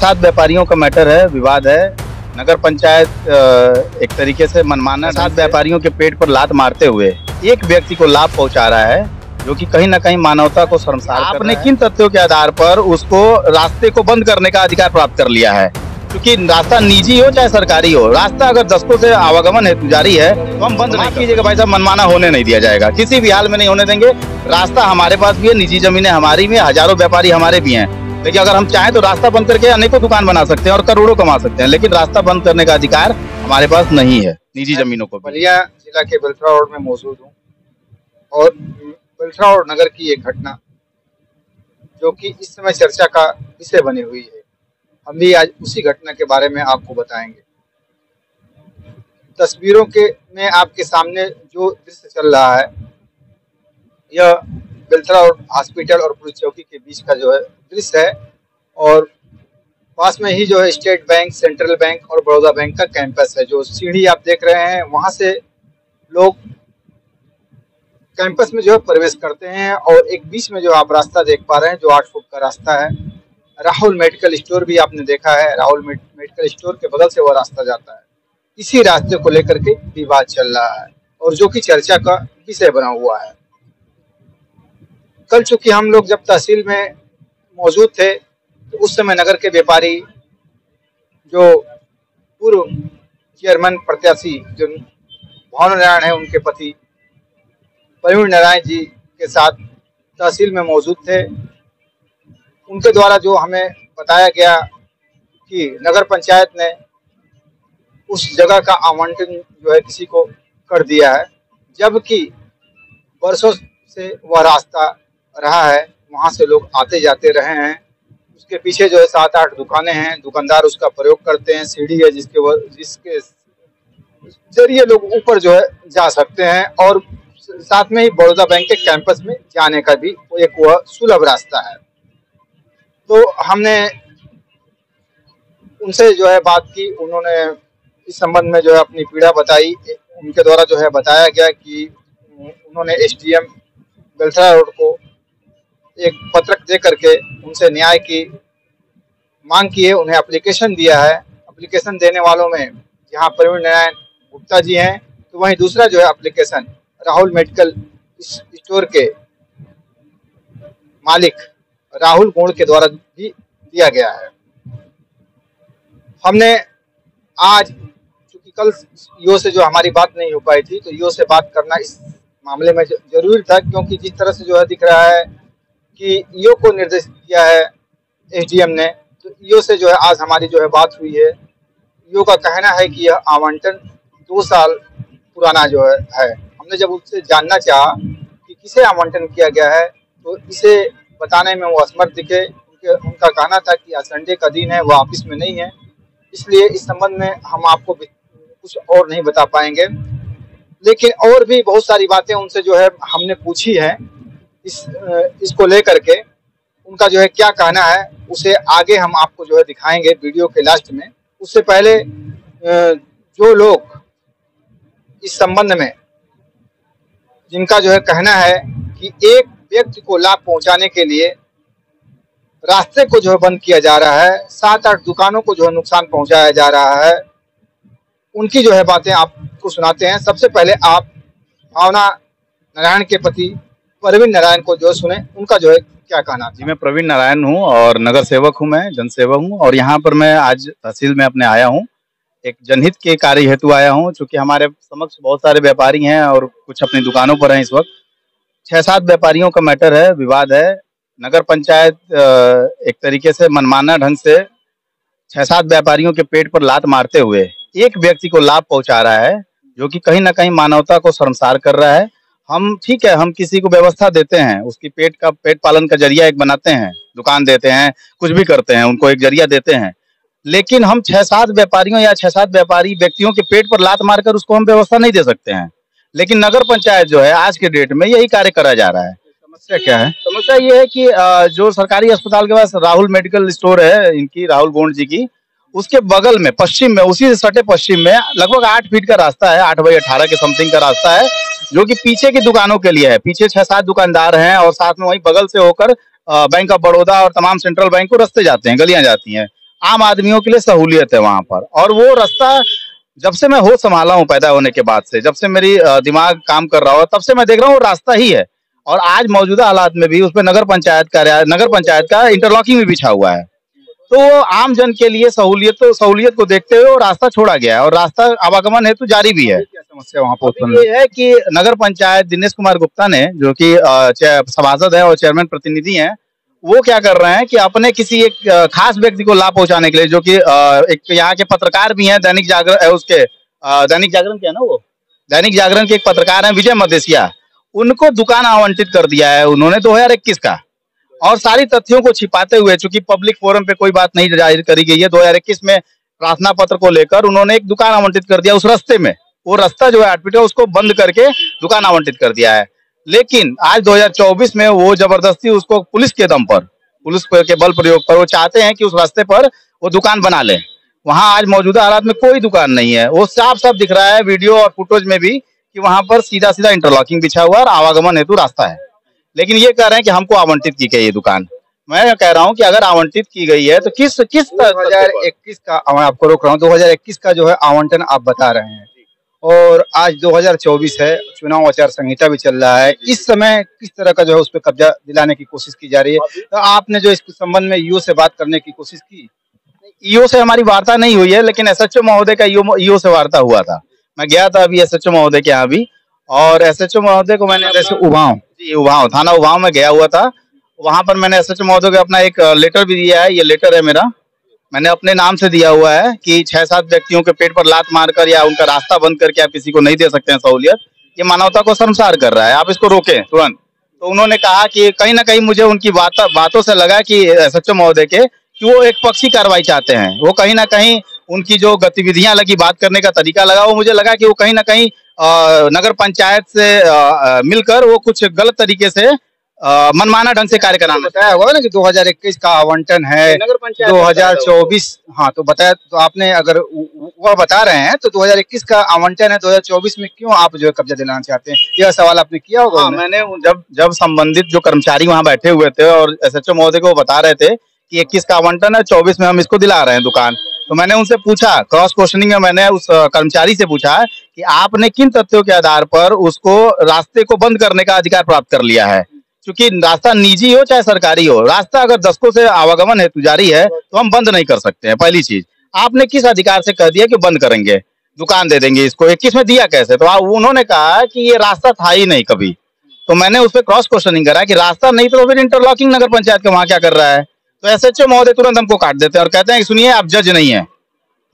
सात व्यापारियों का मैटर है विवाद है। नगर पंचायत एक तरीके से मनमाना सात व्यापारियों के पेट पर लात मारते हुए एक व्यक्ति को लाभ पहुँचा रहा है जो कि कहीं ना कहीं मानवता को शर्मसार आपने किन तथ्यों के आधार पर उसको रास्ते को बंद करने का अधिकार प्राप्त कर लिया है? क्योंकि रास्ता निजी हो चाहे सरकारी हो रास्ता अगर दस्तों से आवागमन हेतु जारी है तो हम बंद नहीं कीजिएगा भाई साहब मनमाना होने नहीं दिया जाएगा। किसी भी हाल में नहीं होने देंगे। रास्ता हमारे पास भी है निजी जमीनें हमारी भी हैं हज़ारों व्यापारी हमारे भी हैं। लेकिन अगर हम चाहें तो रास्ता बंद करके अनेकों दुकान बना सकते हैं और करोड़ों कमा सकते हैं, लेकिन रास्ता बंद करने का अधिकार हमारे पास नहीं है, निजी जमीनों को बलिया जिला के बल्थरा रोड में मौजूद हूँ। और बल्थरा रोड नगर की एक घटना, जो कि इस समय चर्चा का विषय बनी हुई है। हम भी आज उसी घटना के बारे में आपको बताएँगे। तस्वीरों के में आपके सामने जो दृश्य चल रहा है, यह बेलथरा रोड हॉस्पिटल और पुलिस चौकी के बीच का जो है दृश्य है और पास में ही जो है स्टेट बैंक, सेंट्रल बैंक और बड़ौदा बैंक का कैंपस है। जो सीढ़ी आप देख रहे हैं, वहाँ से लोग कैंपस में जो है प्रवेश करते हैं और एक बीच में जो आप रास्ता देख पा रहे हैं, जो आठ फुट का रास्ता है, राहुल मेडिकल स्टोर भी आपने देखा है। राहुल मेडिकल स्टोर के बगल से वो रास्ता जाता है। इसी रास्ते को लेकर के विवाद चल रहा है और जो कि चर्चा का विषय बना हुआ है। कल चूँकि हम लोग जब तहसील में मौजूद थे तो उस समय नगर के व्यापारी जो पूर्व चेयरमैन प्रत्याशी जो भानु नारायण है, उनके पति प्रवीण नारायण जी के साथ तहसील में मौजूद थे। उनके द्वारा जो हमें बताया गया कि नगर पंचायत ने उस जगह का आवंटन जो है किसी को कर दिया है, जबकि वर्षों से वह रास्ता रहा है, वहाँ से लोग आते जाते रहे हैं। उसके पीछे जो है सात आठ दुकानें हैं, दुकानदार उसका प्रयोग करते हैं, सीढ़ी है जिसके जिसके ज़रिए लोग ऊपर जो है जा सकते हैं और साथ में ही बड़ौदा बैंक के कैंपस में जाने का भी एक वह सुलभ रास्ता है। तो हमने उनसे जो है बात की, उन्होंने इस संबंध में जो है अपनी पीड़ा बताई। उनके द्वारा जो है बताया गया कि उन्होंने S D M Belthara road को एक पत्रक दे करके उनसे न्याय की मांग की है, उन्हें एप्लीकेशन दिया है। एप्लीकेशन देने वालों में जहाँ प्रवीण नारायण गुप्ता जी हैं तो वहीं दूसरा जो है एप्लीकेशन राहुल मेडिकल स्टोर के मालिक राहुल गोड़ के द्वारा भी दिया गया है। हमने आज चूँकि कल यो से जो हमारी बात नहीं हो पाई थी तो यो से बात करना इस मामले में ज़रूरी था, क्योंकि जिस तरह से जो है दिख रहा है कि यो को निर्देशित किया है एसडीएम ने। तो यो से जो है, आज हमारी जो है बात हुई है। यो का कहना है कि यह आवंटन दो साल पुराना जो है है। हमने जब उससे जानना चाहा कि किसे आवंटन किया गया है तो इसे बताने में वो असमर्थ दिखे। उनका कहना था कि आज संडे का दिन है, वो ऑफ़िस में नहीं है। इसलिए इस संबंध में हम आपको कुछ और नहीं बता पाएँगे। लेकिन और भी बहुत सारी बातें उनसे जो है हमने पूछी है। इस इसको लेकर के उनका जो है क्या कहना है, उसे आगे हम आपको जो है दिखाएँगे वीडियो के लास्ट में। उससे पहले जो लोग इस संबंध में, जिनका जो है कहना है कि एक व्यक्ति को लाभ पहुँचाने के लिए रास्ते को जो है बंद किया जा रहा है, सात आठ दुकानों को जो है नुकसान पहुँचाया जा रहा है, उनकी जो है बातें आपको सुनाते हैं। सबसे पहले आप भावना नारायण के पति प्रवीण नारायण को जो सुने, उनका जो है, क्या कहना जी, मैं प्रवीण नारायण हूँ और नगर सेवक हूँ मैं, जनसेवक हूँ और यहाँ पर मैं आज तहसील में अपने आया हूँ। एक जनहित के कार्य हेतु आया हूँ, चूँकि हमारे समक्ष बहुत सारे व्यापारी हैं और कुछ अपनी दुकानों पर हैं इस वक्त। छह सात व्यापारियों का मैटर है, विवाद है। नगर पंचायत एक तरीके से मनमाना ढंग से छह सात व्यापारियों के पेट पर लात मारते हुए एक व्यक्ति को लाभ पहुँचा रहा है, जो कि कहीं ना कहीं मानवता को शर्मसार कर रहा है। हम, ठीक है, हम किसी को व्यवस्था देते हैं, उसकी पेट का, पेट पालन का ज़रिया एक बनाते हैं, दुकान देते हैं, कुछ भी करते हैं, उनको एक ज़रिया देते हैं। लेकिन हम छह सात व्यापारियों या छह सात व्यापारी व्यक्तियों के पेट पर लात मारकर उसको हम व्यवस्था नहीं दे सकते हैं। लेकिन नगर पंचायत जो है, आज के डेट में यही कार्य करा जा रहा है। समस्या क्या है? समस्या ये है कि जो सरकारी अस्पताल के पास राहुल मेडिकल स्टोर है, इनकी, राहुल गोंड जी की उसके बगल में, पश्चिम में, उसी से सटे पश्चिम में, लगभग आठ फीट का रास्ता है, आठ बाई अठारह के समथिंग का रास्ता है, जो कि पीछे की दुकानों के लिए है। पीछे छह सात दुकानदार हैं और साथ में वहीं बगल से होकर बैंक ऑफ़ बड़ौदा और तमाम सेंट्रल बैंक को रास्ते जाते हैं, गलियाँ जाती हैं। आम आदमियों के लिए सहूलियत है वहाँ पर। और वो रास्ता, जब से मैं हो संभाला हूँ पैदा होने के बाद से, जब से मेरी दिमाग काम कर रहा हो तब से मैं देख रहा हूँ वो रास्ता ही है। और आज मौजूदा हालात में भी उस पर नगर पंचायत का नगर पंचायत का इंटरलॉकिंग भी बिछा हुआ है। तो आम जन के लिए सहूलियत तो सहूलियत को देखते हुए रास्ता छोड़ा गया है और रास्ता आवागमन हेतु जारी भी है। क्या समस्या वहाँ पर ये है कि नगर पंचायत दिनेश कुमार गुप्ता ने जो कि सभासद है और चेयरमैन प्रतिनिधि हैं वो क्या कर रहे हैं कि अपने किसी एक खास व्यक्ति को लाभ पहुँचाने के लिए जो कि एक यहाँ के पत्रकार भी हैं दैनिक जागरण उसके दैनिक जागरण क्या है ना वो? दैनिक जागरण के एक पत्रकार हैं विजय मदेशिया उनको दुकान आवंटित कर दिया है उन्होंने 2021 का। और सारी तथ्यों को छिपाते हुए, चूँकि पब्लिक फोरम पे कोई बात नहीं ज़ाहिर करी गई है 2021 में प्रार्थना पत्र को लेकर उन्होंने एक दुकान आवंटित कर दिया, उस रास्ते में। वो रास्ता जो है आठ फीट का उसको बंद करके दुकान आवंटित कर दिया है। लेकिन आज 2024 में वो ज़बरदस्ती उसको पुलिस के दम पर, पुलिस के बल प्रयोग पर, वो चाहते हैं कि उस रास्ते पर वो दुकान बना ले। वहाँ आज मौजूदा हालात में कोई दुकान नहीं है। वो साफ़ साफ़ दिख रहा है, वीडियो और फ़ोटोज़ में भी, कि वहाँ पर सीधा सीधा इंटरलॉकिंग बिछा हुआ और आवागमन हेतु रास्ता है। लेकिन ये कह रहे हैं कि हमको आवंटित की गई ये दुकान। मैं कह रहा हूँ कि अगर आवंटित की गई है तो किस किस दो हज़ार इक्कीस का मैं आपको रोक रहा हूँ 2021 का जो है आवंटन आप बता रहे हैं। और आज 2024 है चुनाव आचार संहिता भी चल रहा है। इस समय किस तरह का जो है उस पर कब्जा दिलाने की कोशिश की जा रही है? तो आपने जो इस संबंध में ईओ से बात करने की कोशिश की? ईओ से हमारी वार्ता नहीं हुई है लेकिन एसएचओ महोदय का ईओ से वार्ता हुआ था। मैं गया था अभी एसएचओ महोदय के यहाँ भी और एसएचओ महोदय को मैंने जैसे उभाव उभाव थाना उभाव में गया हुआ था। वहाँ पर मैंने एसएचओ महोदय को अपना एक लेटर भी दिया है, ये लेटर है मेरा। मैंने अपने नाम से दिया हुआ है कि छह सात व्यक्तियों के पेट पर लात मारकर या उनका रास्ता बंद करके आप किसी को नहीं दे सकते हैं सहूलियत, ये मानवता को शर्मसार कर रहा है। आप इसको रोके तुरंत। तो उन्होंने कहा कि कहीं ना कहीं मुझे उनकी बात, बातों से लगा कि एसएचओ महोदय के, कि वो एक पक्षी कार्रवाई चाहते हैं। वो कहीं ना कहीं उनकी जो गतिविधियाँ लगी बात करने का तरीका लगा वो मुझे लगा कि वो कहीं ना कहीं नगर पंचायत से मिलकर वो कुछ गलत तरीके से मनमाना ढंग से कार्य कराना बताया होगा ना कि 2021 का आवंटन है नगर पंचायत 2024 हाँ तो बताया तो आपने अगर वह बता रहे हैं तो 2021 का आवंटन है 2024 में क्यों आप जो है कब्जा दिलाना चाहते हैं? यह सवाल आपने किया होगा हाँ मैंने जब जब संबंधित जो कर्मचारी वहाँ बैठे हुए थे और एसएचओ महोदय को बता रहे थे कि 21 का आवंटन है 24 में हम इसको दिला रहे हैं दुकान। तो मैंने उनसे पूछा क्रॉस क्वेश्चनिंग में मैंने उस कर्मचारी से पूछा कि आपने किन तथ्यों के आधार पर उसको रास्ते को बंद करने का अधिकार प्राप्त कर लिया है? क्योंकि रास्ता निजी हो चाहे सरकारी हो, रास्ता अगर दशकों से आवागमन हेतु जारी है तो हम बंद नहीं कर सकते हैं। पहली चीज़, आपने किस अधिकार से कह दिया कि बंद करेंगे? दुकान दे देंगे इसको। इक्कीस में दिया कैसे? तो उन्होंने कहा कि ये रास्ता था ही नहीं कभी। तो मैंने उस पर क्रॉस क्वेश्चनिंग करा कि रास्ता नहीं तो फिर इंटरलॉकिंग नगर पंचायत के वहाँ क्या कर रहा है? तो एसएचओ महोदय तुरंत हमको काट देते हैं और कहते हैं सुनिए आप जज नहीं है।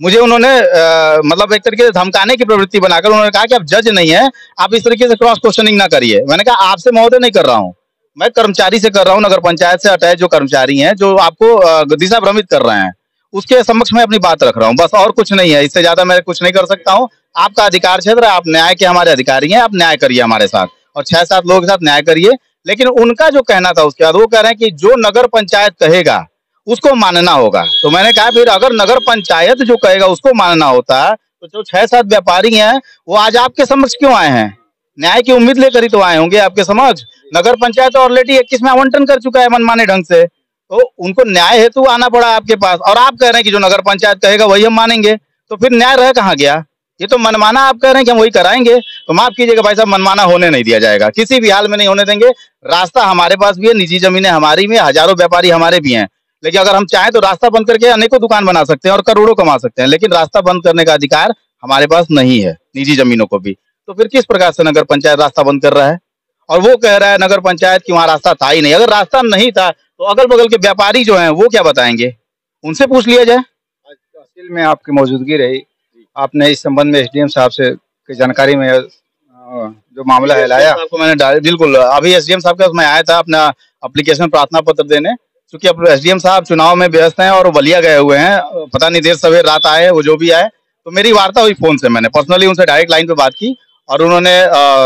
मुझे उन्होंने अ, मतलब एक तरीके से धमकाने की प्रवृत्ति बनाकर उन्होंने कहा कि आप जज नहीं है आप इस तरीके से क्रॉस क्वेश्चनिंग ना करिए। मैंने कहा आपसे महोदय नहीं कर रहा हूँ। मैं कर्मचारी से कर रहा हूँ नगर पंचायत से अटैच जो कर्मचारी हैं जो आपको दिशा भ्रमित कर रहे हैं उसके समक्ष मैं अपनी बात रख रहा हूँ। बस और कुछ नहीं है इससे ज़्यादा मैं कुछ नहीं कर सकता हूँ। आपका अधिकार क्षेत्र आप न्याय के हमारे अधिकारी हैं आप न्याय करिए हमारे साथ। और छह सात लोगों के साथ न्याय करिए लेकिन उनका जो कहना था उसके बाद वो कह रहे हैं कि जो नगर पंचायत कहेगा, उसको मानना होगा। तो मैंने कहा, फिर अगर नगर पंचायत जो कहेगा, उसको मानना होता तो जो छह सात व्यापारी हैं, वो आज आपके समक्ष क्यों आए हैं? न्याय की उम्मीद लेकर ही तो आए होंगे आपके समक्ष। नगर पंचायत ऑलरेडी इक्कीस में आवंटन कर चुका है मनमाने ढंग से। तो उनको न्याय हेतु आना पड़ा आपके पास। और आप कह रहे हैं कि जो नगर पंचायत कहेगा, वही हम मानेंगे। तो फिर न्याय रह कहाँ गया? ये तो मनमाना आप कह रहे हैं कि हम वही कराएँगे। तो माफ़ कीजिएगा भाई साहब मनमाना होने नहीं दिया जाएगा। किसी भी हाल में नहीं होने देंगे। रास्ता हमारे पास भी है निजी जमीनें हमारी भी हैं, हज़ारों व्यापारी हमारे भी हैं। लेकिन अगर हम चाहें तो रास्ता बंद करके अनेकों दुकान बना सकते हैं और करोड़ों कमा सकते हैं लेकिन रास्ता बंद करने का अधिकार हमारे पास नहीं है निजी जमीनों को भी। तो फिर किस प्रकार से नगर पंचायत रास्ता बंद कर रहा है? और वो कह रहा है नगर पंचायत की वहाँ रास्ता था ही नहीं। अगर रास्ता नहीं था तो अगल बगल के व्यापारी जो है वो क्या बताएँगे? उनसे पूछ लिया जाए। में आपकी मौजूदगी रही। आपने इस संबंध में एसडीएम साहब से जानकारी में जो मामला है लाया। आपको मैंने बिल्कुल अभी एसडीएम साहब के पास मैं आया था अपना एप्लीकेशन प्रार्थना पत्र देने क्योंकि अब एसडीएम साहब चुनाव में व्यस्त हैं और बलिया गए हुए हैं पता नहीं देर सवेर रात आए वो जो भी आए तो मेरी वार्ता हुई फ़ोन से मैंने। पर्सनली उनसे डायरेक्ट लाइन पे बात की और उन्होंने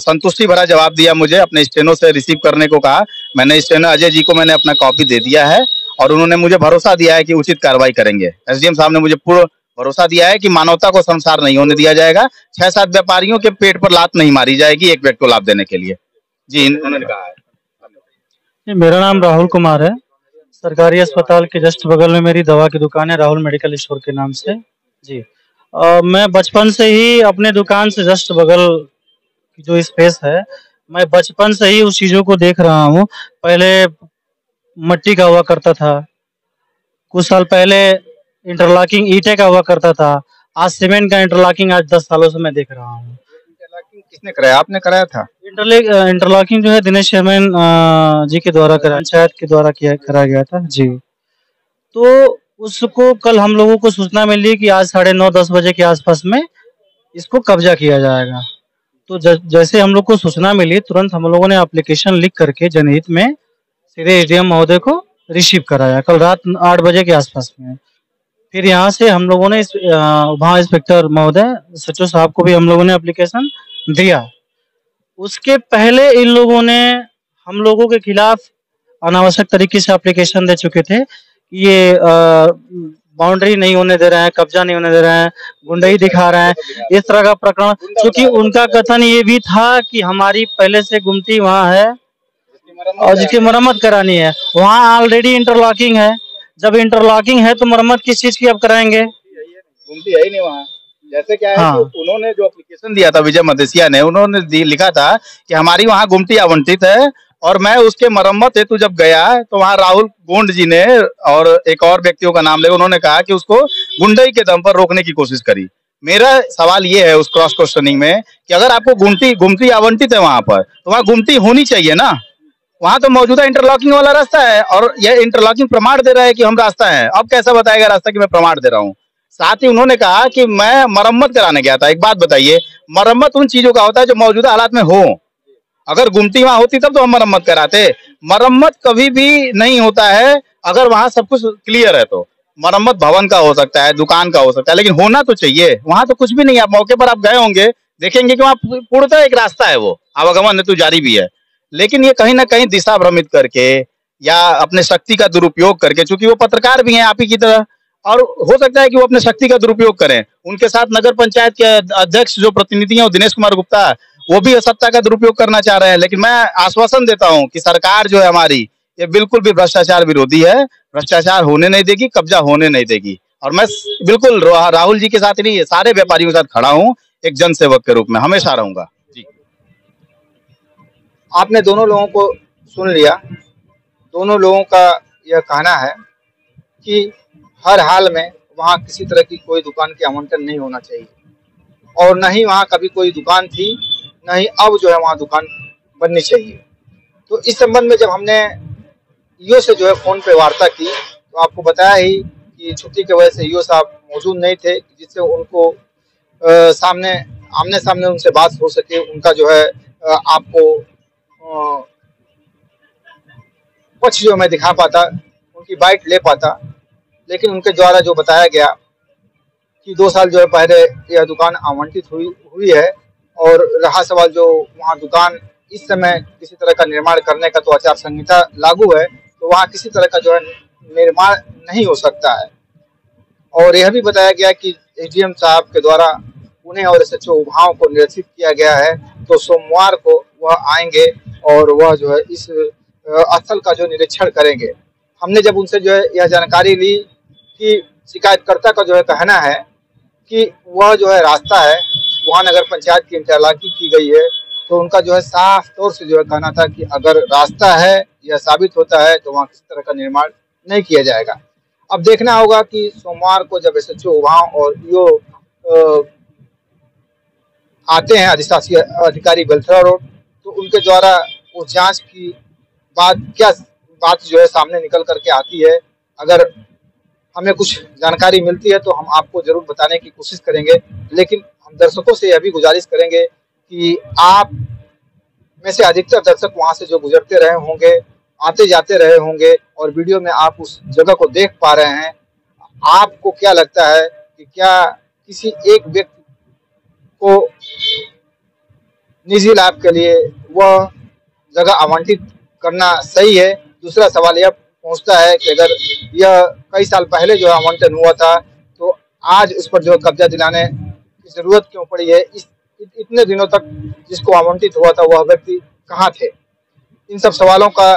संतुष्टि भरा जवाब दिया मुझे अपने स्टेनो से रिसीव करने को कहा। मैंने स्टेनो अजय जी को मैंने अपना कॉपी दे दिया है और उन्होंने मुझे भरोसा दिया है कि उचित कार्रवाई करेंगे। एसडीएम साहब ने मुझे पूर्ण भरोसा दिया है कि मानवता को संसार नहीं होने दिया जाएगा। छह सात व्यापारियों के पेट पर लात नहीं मारी जाएगी एक व्यक्ति को लाभ देने के लिए। जी उन्होंने कहा मेरा नाम राहुल कुमार है। सरकारी अस्पताल के जस्ट बगल में मेरी दवा की दुकान है राहुल मेडिकल स्टोर के नाम से। जी। अ, मैं बचपन से ही अपने दुकान से जस्ट बगल की जो स्पेस है मैं बचपन से ही उस चीज़ों को देख रहा हूँ। पहले मट्टी का हुआ करता था। कुछ साल पहले इंटरलॉकिंग ईटे का हुआ करता था। आज सीमेंट का इंटरलॉकिंग आज दस सालों से मैं देख रहा हूँ। इंटरलॉकिंग किसने कराया? आपने कराया था? इंटरलॉकिंग जो है दिनेश चेयरमैन जी के द्वारा पंचायत के द्वारा किया कराया गया था। जी। तो उसको कल हम लोगों को सूचना मिली कि आज साढ़े नौ दस बजे के आसपास में इसको कब्जा किया जाएगा। तो ज, जैसे हम लोग को सूचना मिली तुरंत हम लोगों ने एप्लीकेशन लिख करके जनहित में सीधे एडीएम महोदय को रिसीव कराया। कल रात आठ बजे के आसपास में। फिर यहाँ से हम लोगों ने वहाँ इंस्पेक्टर महोदय, सचो साहब को भी हम लोगों ने अप्लीकेशन दिया। उसके पहले इन लोगों ने हम लोगों के खिलाफ अनावश्यक तरीके से अप्लीकेशन दे चुके थे ये बाउंड्री नहीं होने दे रहे हैं, कब्जा नहीं होने दे रहे हैं, गुंडई दिखा रहे हैं, इस तरह का प्रकरण। क्योंकि उनका कथन ये भी था कि हमारी पहले से गुमटी वहाँ है और जिसकी मरम्मत करानी है। वहाँ ऑलरेडी इंटरलॉकिंग है। जब इंटरलॉकिंग है तो मरम्मत किस चीज़ की अब कराएँगे? घूमती है ही नहीं वहाँ। जैसे क्या है हाँ। कि उन्होंने जो एप्लीकेशन दिया था विजय मदेसिया ने उन्होंने लिखा था कि हमारी वहाँ गुमटी आवंटित है और मैं उसके मरम्मत हेतु जब गया तो वहाँ राहुल गोंड जी ने और एक और व्यक्तियों का नाम ले उन्होंने कहा कि उसको गुंडई के दम पर रोकने की कोशिश करी। मेरा सवाल ये है उस क्रॉस क्वेश्चनिंग में कि अगर आपको गुमटी गुमटी आवंटित है वहाँ पर तो वहाँ गुमटी होनी चाहिए ना? वहाँ तो मौजूदा इंटरलॉकिंग वाला रास्ता है और यह इंटरलॉकिंग प्रमाण दे रहा है कि हम रास्ता है। अब कैसा बताएगा रास्ता कि मैं प्रमाण दे रहा हूँ? साथ ही उन्होंने कहा कि मैं मरम्मत कराने गया था। एक बात बताइए, मरम्मत उन चीज़ों का होता है जो मौजूदा हालात में हो। अगर गुमटी वहाँ होती तब तो हम मरम्मत कराते। मरम्मत कभी भी नहीं होता है अगर वहाँ सब कुछ क्लियर है तो। मरम्मत भवन का हो सकता है, दुकान का हो सकता है, लेकिन होना तो चाहिए। वहाँ तो कुछ भी नहीं आप मौके पर आप गए होंगे, देखेंगे कि वहाँ पूर्णतः एक रास्ता है वो। आवागमन हेतु जारी भी है। लेकिन ये कहीं ना कहीं दिशा भ्रमित करके या अपने शक्ति का दुरुपयोग करके, चूँकि वो पत्रकार भी हैं आप ही की तरह, और हो सकता है कि वो अपने शक्ति का दुरुपयोग करें। उनके साथ नगर पंचायत के अध्यक्ष जो प्रतिनिधि हैं दिनेश कुमार गुप्ता, वो भी सत्ता का दुरुपयोग करना चाह रहे हैं। लेकिन मैं आश्वासन देता हूँ कि सरकार जो है हमारी, ये बिल्कुल भी भ्रष्टाचार विरोधी है। भ्रष्टाचार होने नहीं देगी, कब्जा होने नहीं देगी। और मैं बिल्कुल राहुल जी के साथ नहीं, सारे व्यापारियों के साथ खड़ा हूँ, एक जनसेवक के रूप में, हमेशा रहूँगा। आपने दोनों लोगों को सुन लिया। दोनों लोगों का यह कहना है कि हर हाल में वहाँ किसी तरह की कोई दुकान की आवंटन नहीं होना चाहिए। और न ही वहाँ कभी कोई दुकान थी न ही अब जो है वहाँ दुकान बननी चाहिए। तो इस संबंध में जब हमने ईओ से जो है फ़ोन पे वार्ता की तो आपको बताया ही कि छुट्टी की वजह से ईओ साहब मौजूद नहीं थे जिससे उनको अ, सामने आमने सामने उनसे बात हो सके उनका जो है आपको पक्ष जो मैं दिखा पाता, उनकी बाइट ले पाता। लेकिन उनके द्वारा जो बताया गया कि दो साल जो है पहले यह दुकान आवंटित हुई हुई है और रहा सवाल जो वहाँ दुकान इस समय किसी तरह का निर्माण करने का तो आचार संहिता लागू है तो वहाँ किसी तरह का जो है निर्माण नहीं हो सकता है। और यह भी बताया गया कि एसडीएम साहब के द्वारा उन्हें और एस उभाव को निरसित किया गया है तो सोमवार को वह आएँगे और वह जो है इस स्थल का जो निरीक्षण करेंगे। हमने जब उनसे जो है यह जानकारी ली कि शिकायतकर्ता का जो है कहना है कि वह जो है रास्ता है, वहाँ नगर पंचायत की इंटरलॉकिंग की गई है तो उनका जो है साफ़ तौर से जो है कहना था कि अगर रास्ता है, यह साबित होता है तो वहाँ किसी तरह का निर्माण नहीं किया जाएगा। अब देखना होगा कि सोमवार को जब एस एच और ईओ आते हैं, अधिशासी अधिकारी बेलथरा रोड तो उनके द्वारा उस जाँच की बात, क्या बात जो है सामने निकल करके आती है? अगर हमें कुछ जानकारी मिलती है तो हम आपको ज़रूर बताने की कोशिश करेंगे। लेकिन हम दर्शकों से यह भी गुजारिश करेंगे कि आप में से अधिकतर दर्शक वहाँ से जो गुजरते रहे होंगे, आते जाते रहे होंगे और वीडियो में आप उस जगह को देख पा रहे हैं, आपको क्या लगता है कि क्या किसी एक व्यक्ति को निजी लाभ के लिए वह जगह आवंटित करना सही है। दूसरा सवाल यह पहुँचता है कि अगर यह कई साल पहले जो आवंटन हुआ था तो आज उस पर जो कब्जा दिलाने की ज़रूरत क्यों पड़ी है? इस, इतने दिनों तक जिसको आवंटित हुआ था, वह व्यक्ति कहाँ थे? इन सब सवालों का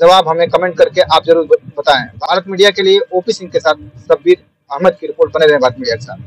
जवाब हमें कमेंट करके आप ज़रूर बताएँ। भारत मीडिया के लिए ओपी सिंह के साथ सब्बीर अहमद की रिपोर्ट, बने रहे भारत मीडिया के साथ।